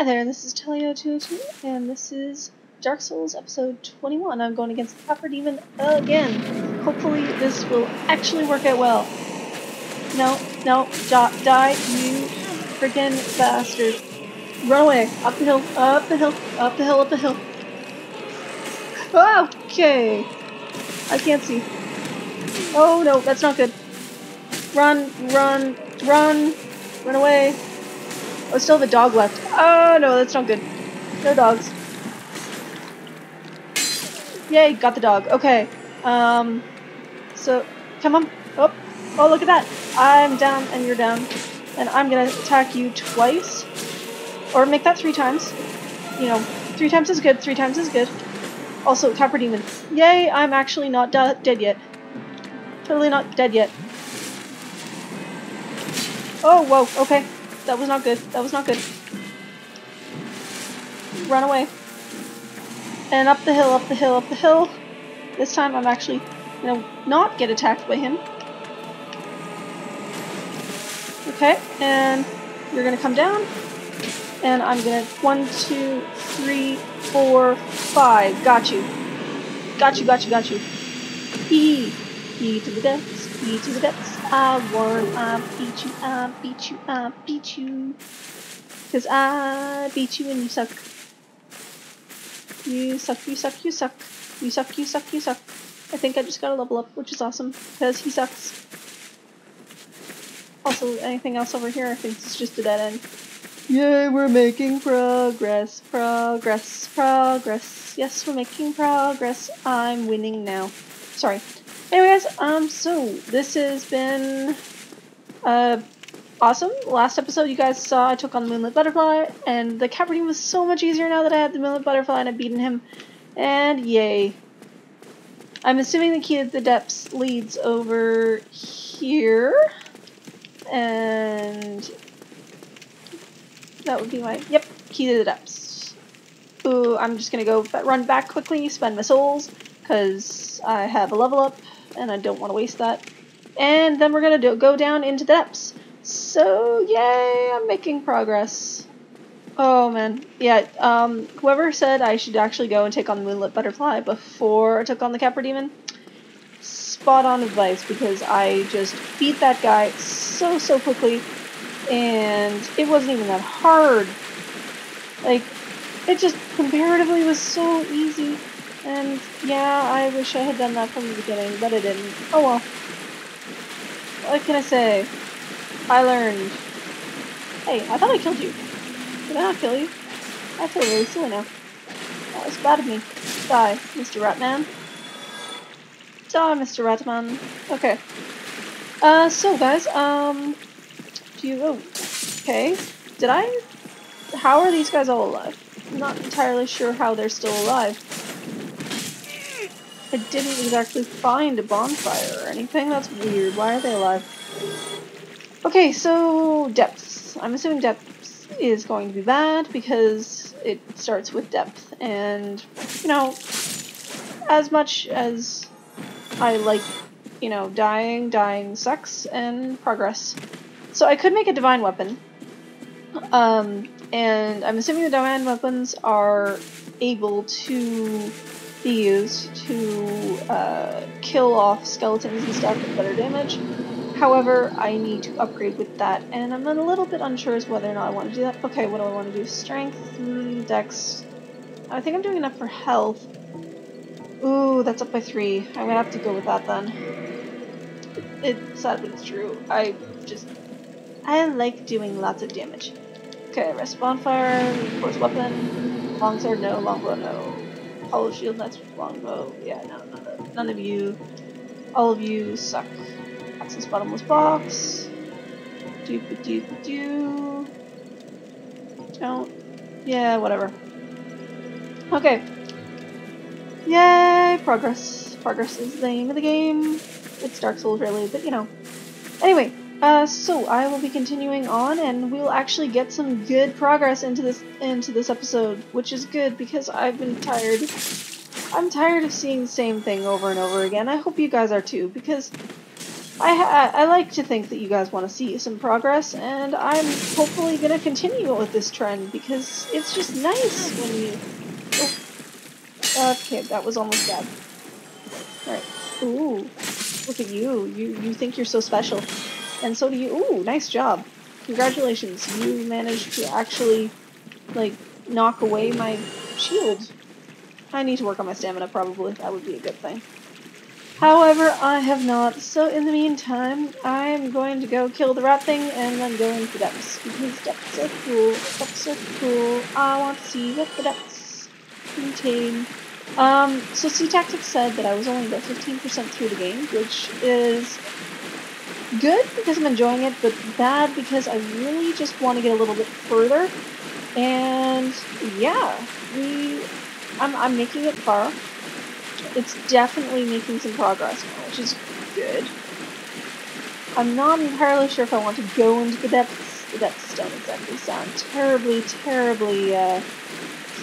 Hi there, this is Talio202, and this is Dark Souls episode 21. I'm going against the Capra Demon again. Hopefully this will actually work out well. No, no, die, die you freaking bastard. Run away. Up the hill, up the hill, up the hill, up the hill. Okay. I can't see. Oh no, that's not good. Run, run, run, run away. Oh, I still have a dog left. Oh no, that's not good. No dogs. Yay, got the dog. Okay. Um, so, come on. Oh, oh, look at that. I'm down and you're down. And I'm gonna attack you twice. Or make that three times. You know, three times is good, three times is good. Also, Capra Demon. Yay, I'm actually not dead yet. Totally not dead yet. Oh, whoa, okay. That was not good. That was not good. Run away. And up the hill, up the hill, up the hill. This time I'm actually gonna not get attacked by him. Okay, and you're gonna come down. And I'm gonna one, two, three, four, five. Got you. Got you, got you, got you. E. E to the depths, E to the depths. I won, I beat you, I beat you, I beat you. Cause I beat you and you suck. You suck, you suck, you suck. You suck, you suck, you suck. I think I just got a level up, which is awesome, because he sucks. Also, anything else over here, I think it's just a dead end. Yay, we're making progress, progress, progress. Yes, we're making progress. I'm winning now. Sorry. Anyways, um, so this has been, uh, awesome. Last episode you guys saw I took on the Moonlit Butterfly, and the Capricorn was so much easier now that I had the Moonlit Butterfly and I've beaten him. And yay. I'm assuming the key to the depths leads over here. And that would be my, yep, key to the depths. Ooh, I'm just gonna go run back quickly, spend my souls, because I have a level up, and I don't want to waste that. And then we're gonna go down into depths. So, yay, I'm making progress. Oh man, yeah, um, whoever said I should actually go and take on the Moonlit Butterfly before I took on the Capra Demon, spot on advice because I just beat that guy so, so quickly and it wasn't even that hard. Like, it just comparatively was so easy. And yeah, I wish I had done that from the beginning, but I didn't. Oh well. What can I say? I learned. Hey, I thought I killed you. Did I not kill you? I feel really silly now. That was bad of me. Die, Mr. Ratman. Die, Mr. Ratman. Okay. Uh, so guys, um, do you, oh, okay. Did I, how are these guys all alive? I'm not entirely sure how they're still alive. I didn't exactly find a bonfire or anything. That's weird. Why are they alive? Okay, so depths. I'm assuming depths is going to be bad because it starts with depth. And, you know, as much as I like, you know, dying, dying sucks, and progress. So I could make a divine weapon. Um, and I'm assuming the divine weapons are able to be used to uh, kill off skeletons and stuff with better damage. However, I need to upgrade with that, and I'm a little bit unsure as whether or not I want to do that. Okay, what do I want to do? Strength, mm, dex. I think I'm doing enough for health. Ooh, that's up by three. I'm gonna have to go with that then. It, sadly it's true. I just I like doing lots of damage. Okay, rest bonfire, force weapon, longsword no, longbow no. Hollow shield, that's longbow. Yeah, no, none of, none of you. All of you suck. Access bottomless box. Doop doop doo. Don't. Yeah, whatever. Okay. Yay, progress. Progress is the name of the game. It's Dark Souls, really, but you know. Anyway, uh, so I will be continuing on, and we'll actually get some good progress into this into this episode, which is good because I've been tired. I'm tired of seeing the same thing over and over again. I hope you guys are too, because I, I like to think that you guys want to see some progress, and I'm hopefully going to continue with this trend because it's just nice when you. Oh. Okay, that was almost bad. All right. Ooh, look at you. You you think you're so special, and so do you. Ooh, nice job. Congratulations. You managed to actually, like, knock away my shield. I need to work on my stamina, probably. That would be a good thing. However, I have not, so in the meantime, I'm going to go kill the rat thing and then go into the depths, because depths are cool, depths are cool, I want to see what the depths contain. Um, so C-Tactics said that I was only about 15% through the game, which is good because I'm enjoying it, but bad because I really just want to get a little bit further. And yeah, we, I'm, I'm making it far it's definitely making some progress now, which is good. I'm not entirely sure if I want to go into the depths. The depths don't exactly sound terribly, terribly uh,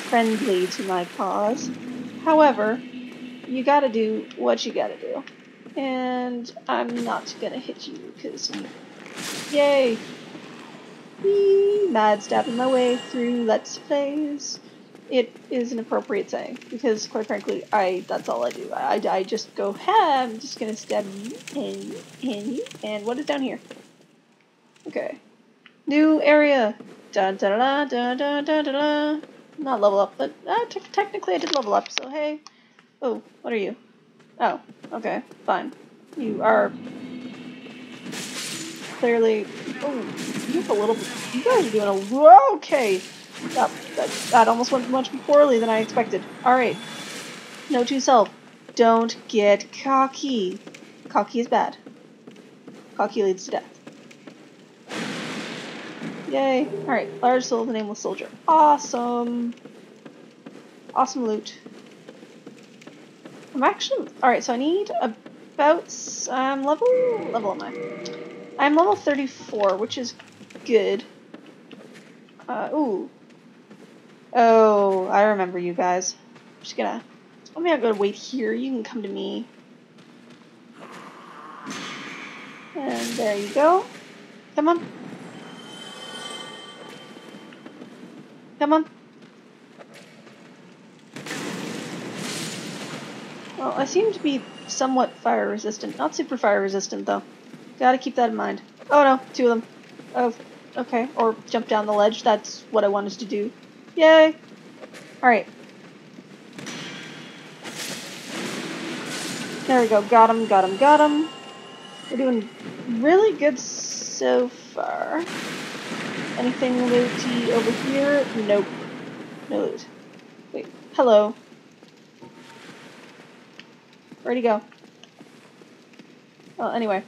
friendly to my cause. However, you gotta do what you gotta do. And I'm not gonna hit you, because we... Yay! Wee! Mad stabbing my way through Let's Plays. It is an appropriate saying, because quite frankly, I that's all I do. I, I just go, hey, I'm just gonna stab you, and you, and you, and what is down here? Okay. New area! Da da da da da da da da! Not level up, but uh, technically I did level up, so hey. Oh, what are you? Oh okay fine you are clearly oh you have a little you guys are doing a okay that, that, that almost went much poorly than I expected. Alright. Note to self. Don't get cocky. Cocky is bad. Cocky leads to death. Yay. Alright, large soul the nameless soldier. Awesome. Awesome loot. I'm actually... Alright, so I need about... Um, level... Level am I? I'm level 34, which is good. Uh, ooh. Oh, I remember you guys. I'm just gonna. I'm not gonna wait here. You can come to me. And there you go. Come on. Come on. I seem to be somewhat fire resistant. Not super fire resistant, though. Gotta keep that in mind. Oh no, two of them. Oh, okay. Or jump down the ledge. That's what I wanted to do. Yay! Alright. There we go. Got him, got him, got him. We're doing really good so far. Anything looty over here? Nope. No loot. Wait. Hello. Where'd he go? Well, anyway.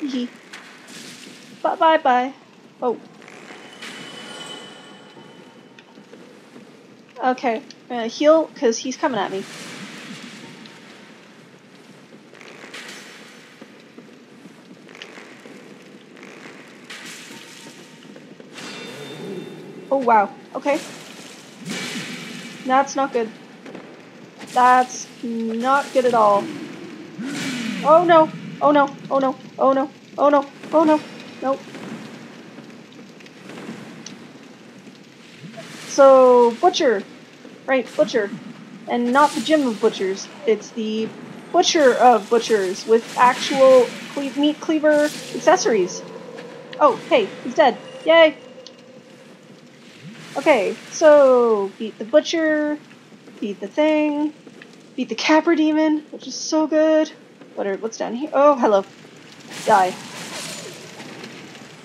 Mm-hmm. bye bye bye. Oh. Okay, I'm gonna heal because he's coming at me. Oh wow, okay. That's not good. That's not good at all. Oh no, oh no, oh no, oh no, oh no, oh no, nope. So, Butcher, Right, butcher. And not the gym of butchers. It's the butcher of butchers with actual cle meat cleaver accessories. Oh, hey, he's dead. Yay! Okay, so beat the butcher, beat the thing, beat the capra demon, which is so good. What are what's down here? Oh, hello. Die.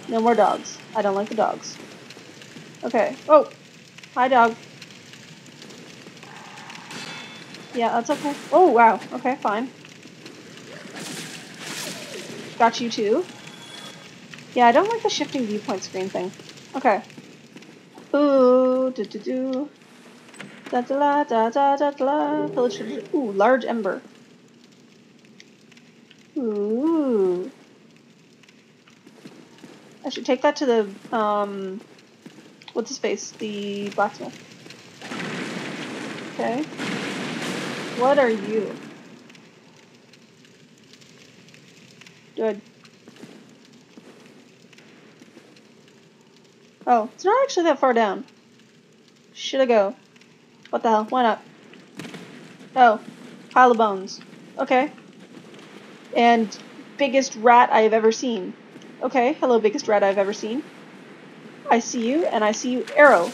No more dogs. I don't like the dogs. Okay. Oh, hi dog. Yeah, that's okay. Oh, wow. Okay, fine. Got you too. Yeah, I don't like the shifting viewpoint screen thing. Okay. Ooh, do do do. Da da da da da da. Village. Ooh, large ember. Ooh. I should take that to the, um, what's his face? The blacksmith. Okay. What are you? Good. Oh, it's not actually that far down. Should I go? What the hell? Why not? Oh, pile of bones. Okay. And biggest rat I have ever seen. Okay, hello biggest rat I've ever seen. I see you, and I see you arrow.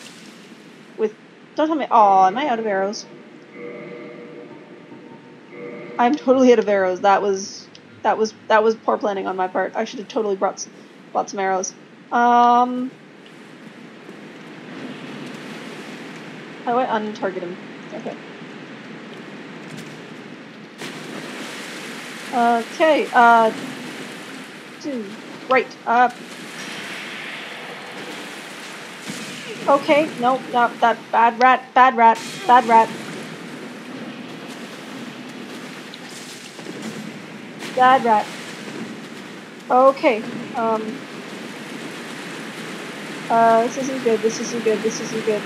With, don't tell me, oh, am I out of arrows? I'm totally out of arrows. That was, that was, that was poor planning on my part. I should have totally brought, bought some arrows. Um, how do I untarget him? Okay. Okay, uh, two, right, uh, okay, no, no, that bad rat, bad rat, bad rat. Bad rat. Okay, um, uh, this isn't good, this isn't good, this isn't good.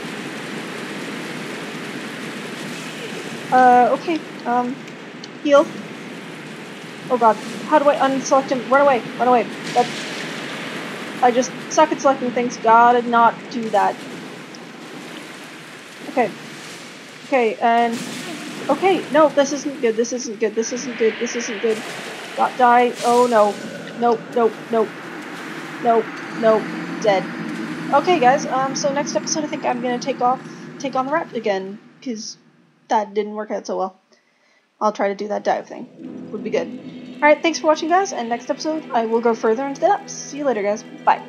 Uh, okay, um, heal. Oh god. How do I unselect him? Run away! Run away! That's... I just suck at selecting things. Gotta not do that. Okay. Okay, and... Okay, no, this isn't good. This isn't good. This isn't good. This isn't good. Got die. Oh no. Nope, nope, nope. Nope, nope. Dead. Okay, guys, um, so next episode I think I'm gonna take off, take on the rat again, because that didn't work out so well. I'll try to do that dive thing. Would be good. Alright, thanks for watching, guys, and next episode I will go further into the depths. See you later, guys. Bye.